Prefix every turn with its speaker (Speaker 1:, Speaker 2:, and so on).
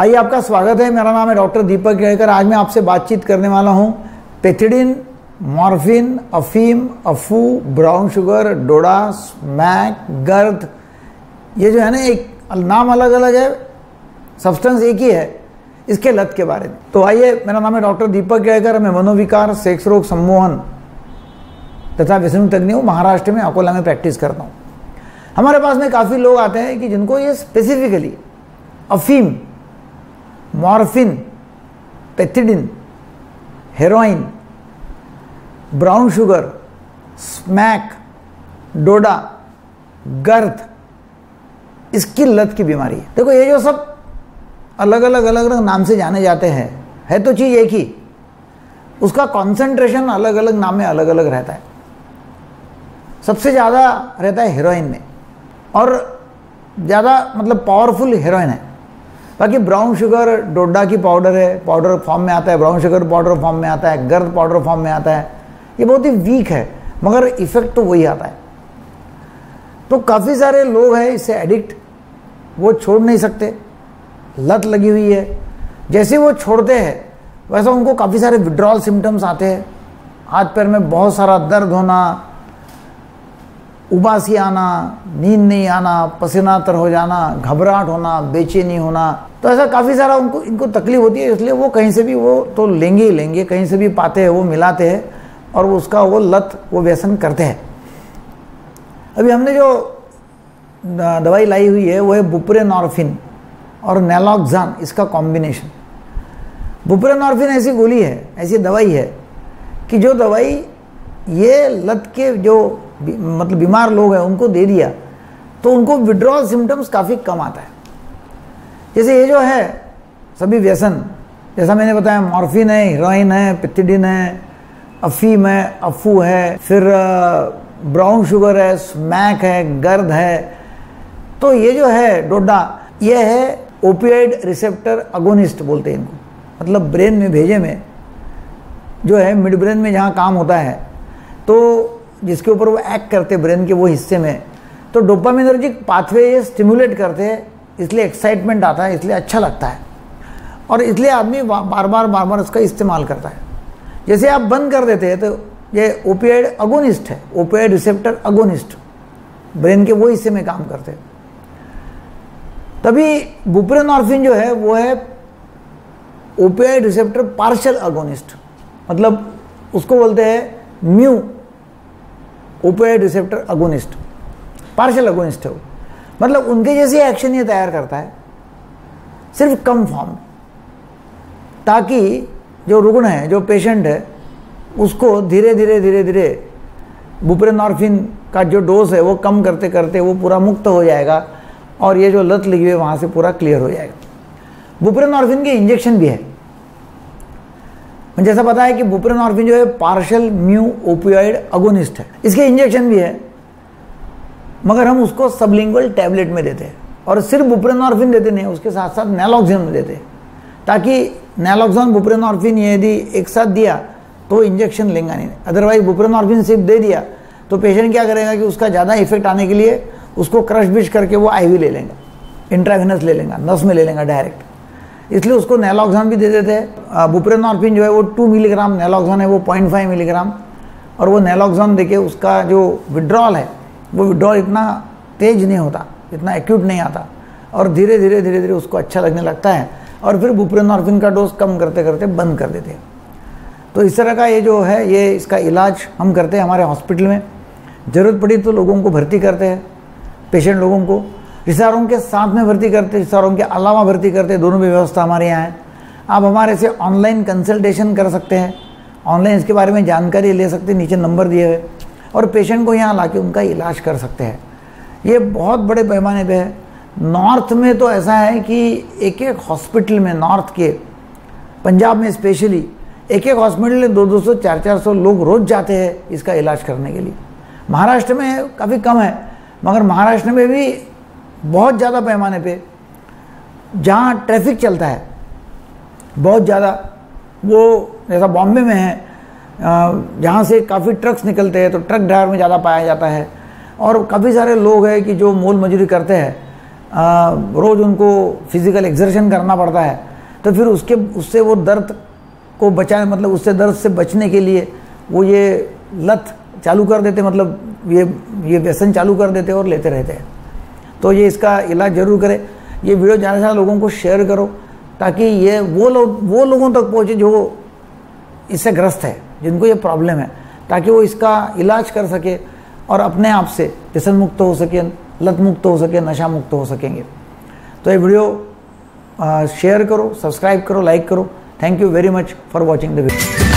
Speaker 1: आइए आपका स्वागत है। मेरा नाम है डॉक्टर दीपक केड़कर आज मैं आपसे बातचीत करने वाला हूँ। पेथिडिन, मॉर्फिन, अफीम, अफू, ब्राउन शुगर, डोडा, स्मैक, गर्द, ये जो है ना, एक नाम अलग अलग है सब्सटेंस एक ही है, इसके लत के बारे में। तो आइए, मेरा नाम है डॉक्टर दीपक केड़कर मैं मनोविकार, सेक्स रोग सम्मोहन तथा व्यसन तज्ञ हूँ। महाराष्ट्र में अकोला में प्रैक्टिस करता हूँ। हमारे पास में काफ़ी लोग आते हैं कि जिनको ये स्पेसिफिकली अफीम morphine, pethidine, heroin, brown sugar, smack, डोडा, गर्द, इसकी लत की बीमारी है। देखो, ये जो सब अलग अलग अलग अलग नाम से जाने जाते हैं, है तो चीज़ एक ही। उसका कॉन्सेंट्रेशन अलग अलग नाम में अलग अलग रहता है। सबसे ज़्यादा रहता है हीरोइन में। और ज़्यादा मतलब पावरफुल हीरोइन है। बाकी ब्राउन शुगर डोडा की पाउडर है पाउडर फॉर्म में आता है ब्राउन शुगर पाउडर फॉर्म में आता है, गर्द पाउडर फॉर्म में आता है, ये बहुत ही वीक है, मगर इफ़ेक्ट तो वही आता है। तो काफ़ी सारे लोग हैं इससे एडिक्ट वो छोड़ नहीं सकते, लत लगी हुई है। जैसे वो छोड़ते हैं, वैसा उनको काफ़ी सारे विड्रॉल सिम्टम्स आते हैं, हाथ पैर में बहुत सारा दर्द होना उबासी आना, नींद नहीं आना पसीना तर हो जाना, घबराहट होना, बेचैनी होना तो ऐसा काफ़ी सारा उनको, इनको तकलीफ़ होती है, इसलिए वो कहीं से भी वो तो लेंगे ही लेंगे, कहीं से भी पाते हैं, वो मिलाते हैं, और उसका वो लत, वो व्यसन करते हैं। अभी हमने जो दवाई लाई हुई है, वो है बुपरेनॉर्फिन और नेलॉक्जान, इसका कॉम्बिनेशन बुपरेनॉर्फिन ऐसी गोली है, ऐसी दवाई है कि जो दवाई ये लत के जो मतलब बीमार लोग हैं, उनको दे दिया तो उनको विड्रॉल सिम्टम्स काफ़ी कम आता है। जैसे ये जो है, सभी व्यसन, जैसा मैंने बताया मॉर्फिन है हीरोइन है पिथिडिन है, अफीम है, अफू है, फिर ब्राउन शुगर है स्मैक है, गर्द है तो ये जो है, डोडा, ये है ओपियाइड रिसेप्टर अगोनिस्ट बोलते हैं इनको। मतलब ब्रेन में, भेजे में, जो है मिड ब्रेन में जहाँ काम होता है तो जिसके ऊपर वो एक्ट करते ब्रेन के वो हिस्से में तो डोपामिनर्जिक पाथवे ये स्टिमुलेट करते हैं, इसलिए एक्साइटमेंट आता है, इसलिए अच्छा लगता है। और इसलिए आदमी बार बार बार बार उसका इस्तेमाल करता है। जैसे आप बंद कर देते हैं तो ये ओपियाइड अगोनिस्ट है ओपियाइड रिसेप्टर अगोनिस्ट ब्रेन के वो हिस्से में काम करते हैं। तभी बुप्रेनॉर्फिन जो है, वो है ओपियाइड रिसेप्टर पार्शल अगोनिस्ट मतलब उसको बोलते हैं mu opioid receptor agonist partial agonist है वो। मतलब उनके जैसे एक्शन ये तैयार करता है, सिर्फ़ कम फॉर्म ताकि जो रुग्ण है, जो पेशेंट है, उसको धीरे धीरे धीरे धीरे बुप्रेनॉर्फिन का जो डोज है, वो कम करते करते वो पूरा मुक्त हो जाएगा और ये जो लत लगी हुई है, वहाँ से पूरा क्लियर हो जाएगा। बुप्रेनॉर्फिन के इंजेक्शन भी है। जैसा पता है कि बुप्रेनॉर्फिन जो है पार्शल म्यू ओपियोइड अगोनिस्ट है। इसके इंजेक्शन भी है, मगर हम उसको सबलिंगुअल टैबलेट में देते हैं और सिर्फ़ बुप्रेनॉर्फिन देते नहीं, उसके साथ साथ नैलॉक्सिन में देते ताकि नैलॉक्सॉन बुप्रेनॉर्फिन यदि एक साथ दिया तो इंजेक्शन लेंगे नहीं। अदरवाइज़ बुप्रेनॉर्फिन सिर्फ़ दे दिया तो पेशेंट क्या करेगा कि उसका ज़्यादा इफ़ेक्ट आने के लिए उसको क्रश बिश करके वो आईवी ले लेंगे इंट्राविनस ले लेंगे, नस में ले लेंगे डायरेक्ट इसलिए उसको नैलॉक्सान भी दे देते हैं। बुप्रेनॉर्फिन जो है वो टू मिलीग्राम नैलॉक्सान है, वो पॉइंट फाइव मिलीग्राम और वो नैलॉक्सान देके उसका जो विड्रॉल है, वो विड्रॉल इतना तेज नहीं होता, इतना एक्यूट नहीं आता। और धीरे धीरे धीरे धीरे उसको अच्छा लगने लगता है। और फिर बुप्रेनॉर्फिन का डोज कम करते करते बंद कर देते हैं। तो इस तरह का ये जो है, ये इसका इलाज हम करते हैं हमारे हॉस्पिटल में। ज़रूरत पड़ी तो लोगों को भर्ती करते हैं पेशेंट लोगों को। रिश्तेदारों के साथ में भर्ती करते रिश्तेदारों के अलावा भर्ती करते, दोनों भी व्यवस्था हमारे यहाँ है। आप हमारे से ऑनलाइन कंसल्टेशन कर सकते हैं। ऑनलाइन इसके बारे में जानकारी ले सकते नीचे नंबर दिए हुए। और पेशेंट को यहाँ ला उनका इलाज कर सकते हैं। ये बहुत बड़े पैमाने पर है। नॉर्थ में तो ऐसा है कि एक एक हॉस्पिटल में नॉर्थ के, पंजाब में स्पेशली एक एक हॉस्पिटल में दो दो सौ चार चार सौ लोग रोज़ जाते हैं इसका इलाज करने के लिए। महाराष्ट्र में काफ़ी कम है, मगर महाराष्ट्र में भी बहुत ज़्यादा पैमाने पे जहाँ ट्रैफ़िक चलता है, बहुत ज़्यादा वो जैसा बॉम्बे में है जहाँ से काफ़ी ट्रक्स निकलते हैं तो ट्रक ड्राइवर में ज़्यादा पाया जाता है। और काफ़ी सारे लोग हैं कि जो मोल मजूरी करते हैं रोज़ उनको फ़िज़िकल एक्सर्शन करना पड़ता है। तो फिर उसके, उससे वो दर्द को बचाए मतलब उससे दर्द से बचने के लिए वो ये लत चालू कर देते मतलब ये ये व्यसन चालू कर देते और लेते रहते हैं। तो ये इसका इलाज ज़रूर करें। ये वीडियो ज़्यादा से लोगों को शेयर करो ताकि ये वो लोग, वो लोगों तक पहुँचे जो इससे ग्रस्त है, जिनको ये प्रॉब्लम है, ताकि वो इसका इलाज कर सके और अपने आप से व्यसन मुक्त हो सके, लत मुक्त हो सके, नशा मुक्त हो सकेंगे। तो ये वीडियो शेयर करो सब्सक्राइब करो लाइक करो। Thank you very much for watching the video